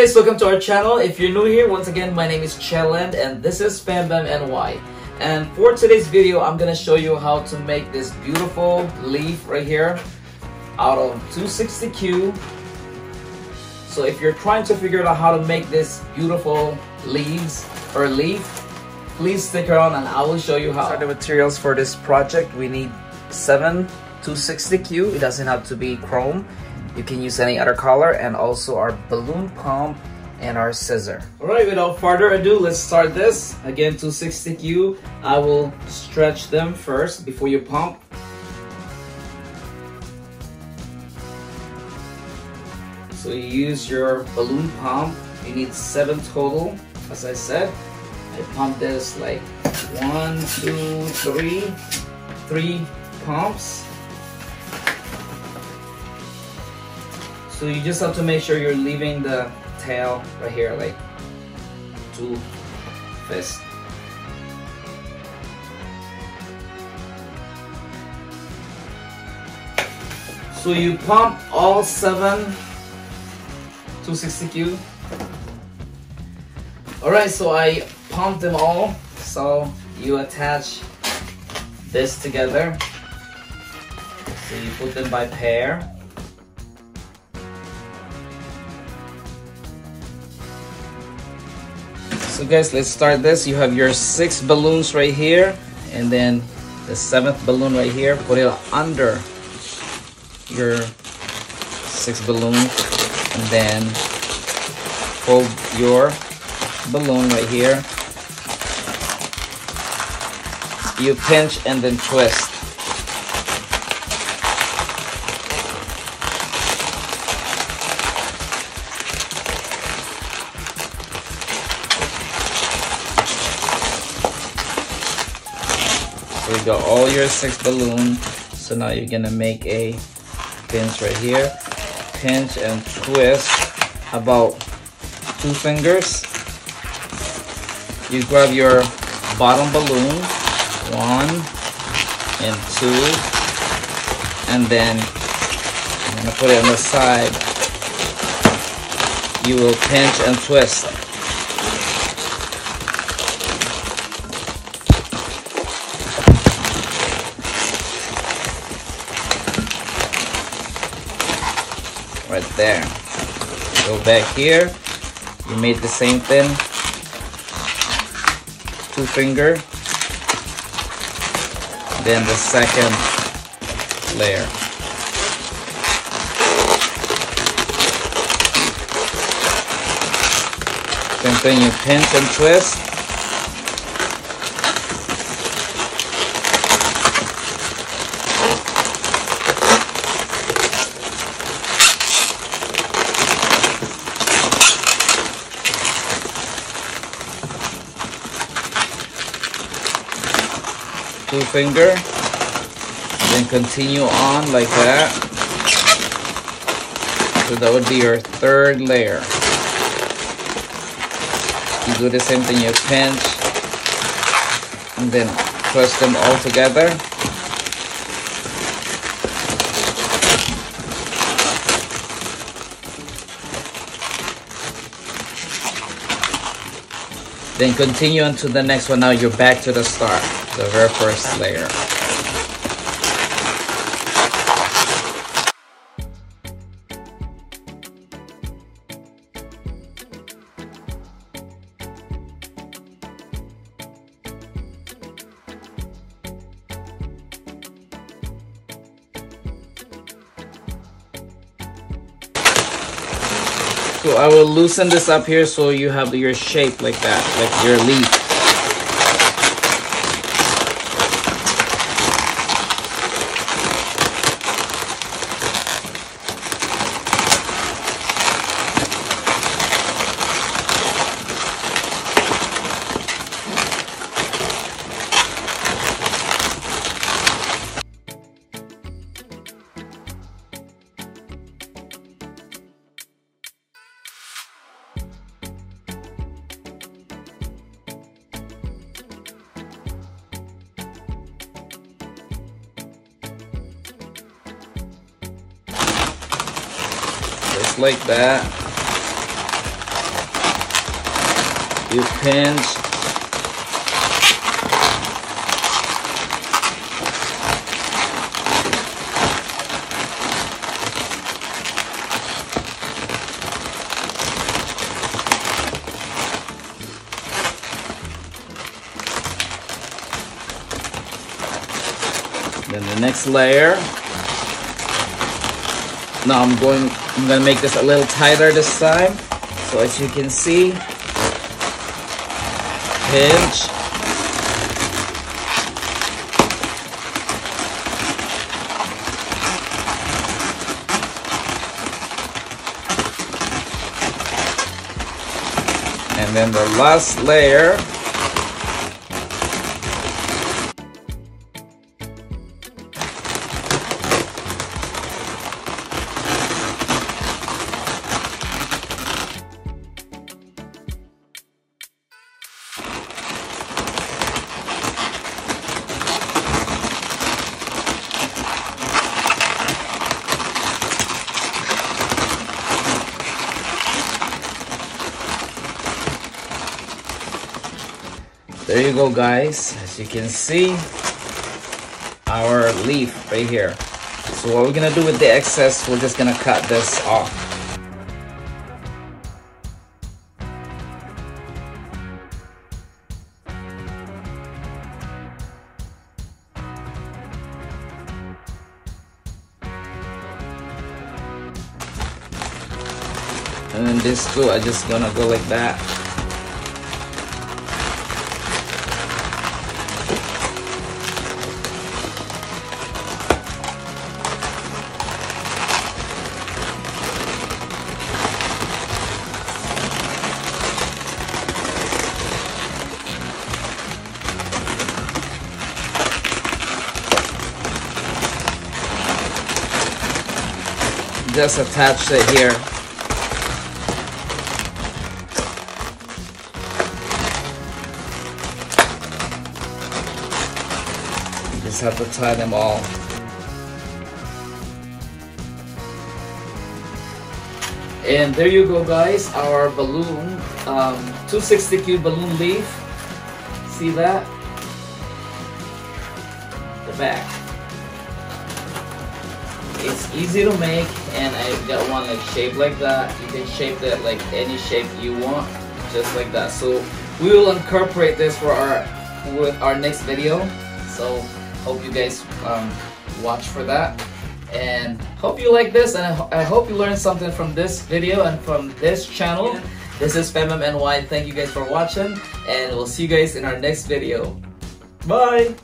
guys, welcome to our channel. If you're new here, once again, my name is Cheland and this is Bam NY. And for today's video, I'm gonna show you how to make this beautiful leaf right here out of 260Q. So if you're trying to figure out how to make this beautiful leaves or leaf, please stick around and I will show you how. the materials for this project, we need seven 260Q. It doesn't have to be chrome. You can use any other color and also our balloon pump and our scissor. Alright, without further ado, let's start this. Again, 260Q. I will stretch them first before you pump. So you use your balloon pump. You need seven total, as I said. I pump this like one, two, three, three pumps. So you just have to make sure you're leaving the tail right here, like two fists. So you pump all seven 260Q. Alright, so I pumped them all. So you attach this together. So you put them by pair. So guys, let's start this. You have your six balloons right here, and then the seventh balloon right here. Put it under your six balloons, and then hold your balloon right here. You pinch and then twist. So you got all your six balloons. So now you're gonna make a pinch right here. Pinch and twist about two fingers. You grab your bottom balloon, one and two, and then I'm gonna put it on the side. You will pinch and twist. Right there. Go back here. You made the same thing. Two finger. Then the second layer. You pinch and twist two finger. Then continue on like that. So that would be your third layer. You do the same thing you pinch and then twist them all together. Then continue on to the next one. Now you're back to the start the very first layer. So I will loosen this up here so you have your shape like that, like your leaf. Like that. You pinch. Then the next layer. Now I'm going, I'm gonna make this a little tighter this time. So as you can see, pinch. And then the last layer there you go guys. As you can see our leaf right here. So what we're gonna do with the excess we're just gonna cut this off. And then this too I just gonna go like that just attach it here. You just have to tie them all. And there you go guys, our balloon, um, 260Q balloon leaf. See that? The back. It's easy to make and I got one like shaped like that. You can shape it like any shape you want, just like that. So we will incorporate this for our with our next video. So hope you guys um, watch for that. And hope you like this and I, ho I hope you learned something from this video and from this channel. This is FamBam NY. Thank you guys for watching and we'll see you guys in our next video. Bye!